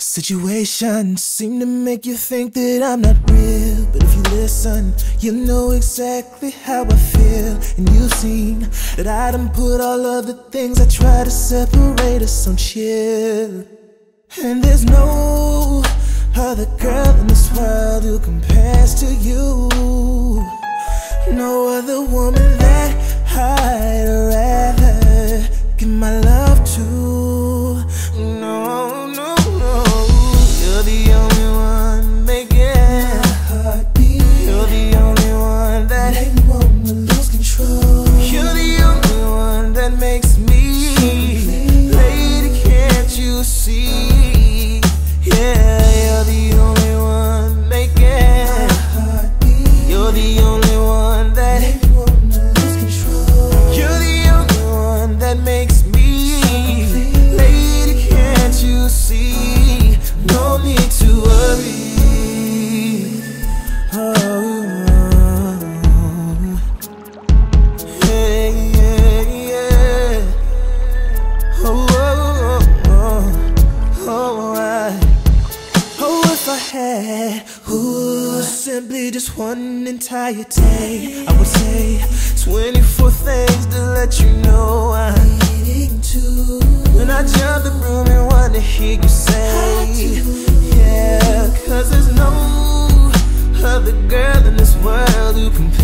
Situations seem to make you think that I'm not real. But if you listen, you know exactly how I feel. And you've seen that I done put all of the things I try to separate us on chill. And there's no other girl in this world who compares to you. No other woman that simply just one entire day. I would say 24 things to let you know I'm needing to. When I jump the room and want to hear you say, Yeah, cause there's no other girl in this world who can.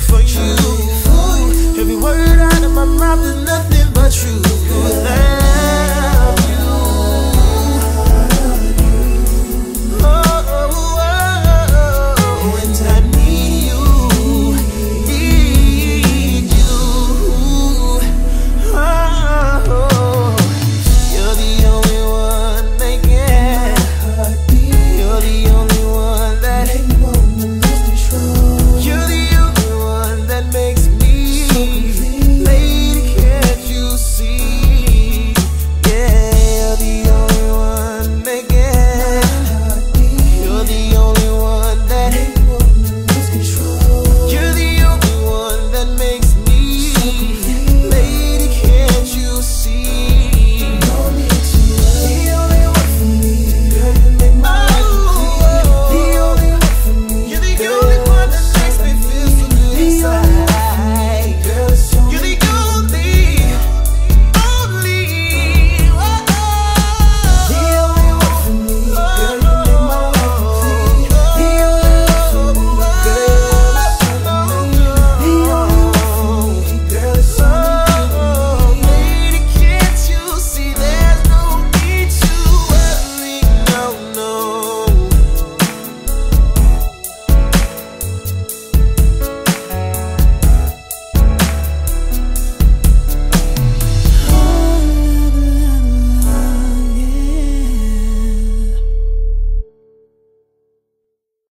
for you. Every word out of my mouth is nothing but truth.